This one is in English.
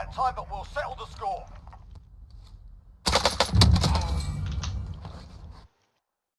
that time, but we'll settle the score.